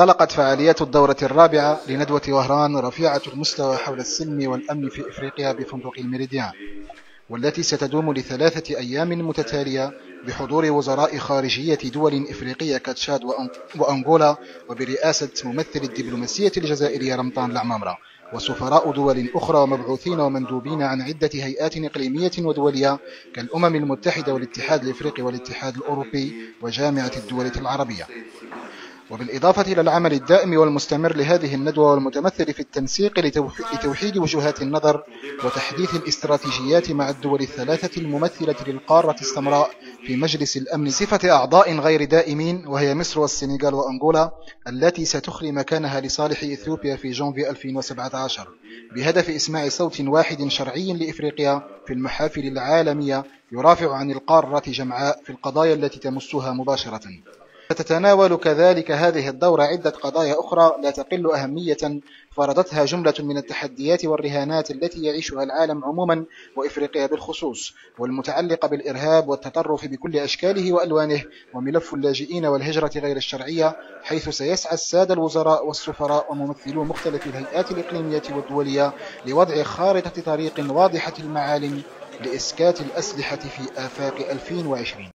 انطلقت فعاليات الدورة الرابعة لندوة وهران رفيعة المستوى حول السلم والأمن في إفريقيا بفندق الميريديان والتي ستدوم لثلاثة أيام متتالية بحضور وزراء خارجية دول إفريقية كتشاد وأنغولا وبرئاسة ممثل الدبلوماسية الجزائرية رمضان العمامرة وسفراء دول أخرى ومبعوثين ومندوبين عن عدة هيئات إقليمية ودولية كالأمم المتحدة والاتحاد الإفريقي والاتحاد الأوروبي وجامعة الدول العربية. وبالإضافة إلى العمل الدائم والمستمر لهذه الندوة والمتمثل في التنسيق لتوحيد وجهات النظر وتحديث الاستراتيجيات مع الدول الثلاثة الممثلة للقارة السمراء في مجلس الأمن صفة أعضاء غير دائمين وهي مصر والسنغال وأنغولا التي ستخلي مكانها لصالح إثيوبيا في جونفي 2017 بهدف إسماع صوت واحد شرعي لإفريقيا في المحافل العالمية يرافع عن القارة جمعاء في القضايا التي تمسها مباشرة. فتتناول كذلك هذه الدورة عدة قضايا أخرى لا تقل أهمية فرضتها جملة من التحديات والرهانات التي يعيشها العالم عموما وإفريقيا بالخصوص والمتعلقة بالإرهاب والتطرف بكل أشكاله وألوانه وملف اللاجئين والهجرة غير الشرعية حيث سيسعى السادة الوزراء والسفراء وممثلو مختلف الهيئات الإقليمية والدولية لوضع خارطة طريق واضحة المعالم لإسكات الأسلحة في آفاق 2020